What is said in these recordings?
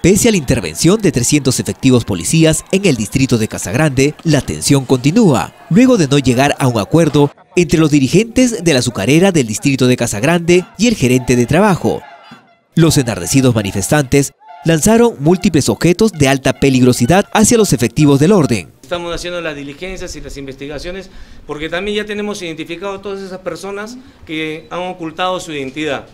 Pese a la intervención de 300 efectivos policías en el distrito de Casagrande, la tensión continúa, luego de no llegar a un acuerdo entre los dirigentes de la azucarera del distrito de Casagrande y el gerente de trabajo. Los enardecidos manifestantes lanzaron múltiples objetos de alta peligrosidad hacia los efectivos del orden. Estamos haciendo las diligencias y las investigaciones porque también ya tenemos identificado a todas esas personas que han ocultado su identidad.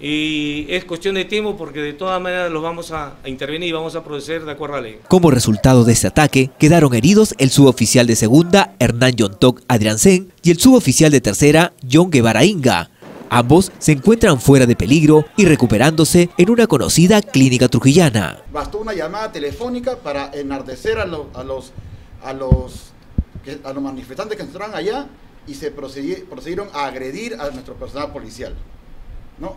Y es cuestión de tiempo porque de todas maneras los vamos a, intervenir y vamos a proceder de acuerdo a la ley. Como resultado de este ataque, quedaron heridos el suboficial de segunda, Hernán Yontok Adriansen, y el suboficial de tercera, John Guevara Inga. Ambos se encuentran fuera de peligro y recuperándose en una conocida clínica trujillana. Bastó una llamada telefónica para enardecer a, los, a, los, a, los, a los manifestantes que estaban allá y se procedieron a agredir a nuestro personal policial.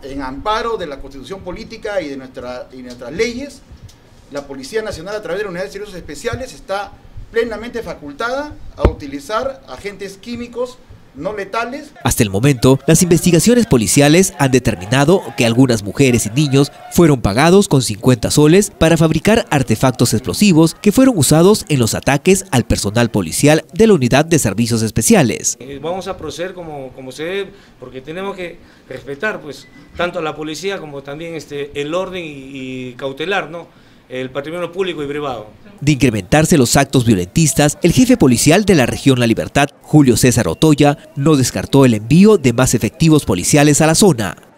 En amparo de la constitución política y de nuestras leyes, la Policía Nacional a través de la Unidad de Servicios Especiales está plenamente facultada a utilizar agentes químicos no letales. Hasta el momento, las investigaciones policiales han determinado que algunas mujeres y niños fueron pagados con 50 soles para fabricar artefactos explosivos que fueron usados en los ataques al personal policial de la Unidad de Servicios Especiales. Eh, vamos a proceder como, como se debe, porque tenemos que respetar pues tanto a la policía como también este, el orden y, y cautelar, ¿no? El patrimonio público y privado. De incrementarse los actos violentistas, el jefe policial de la región La Libertad, Julio César Otoya, no descartó el envío de más efectivos policiales a la zona.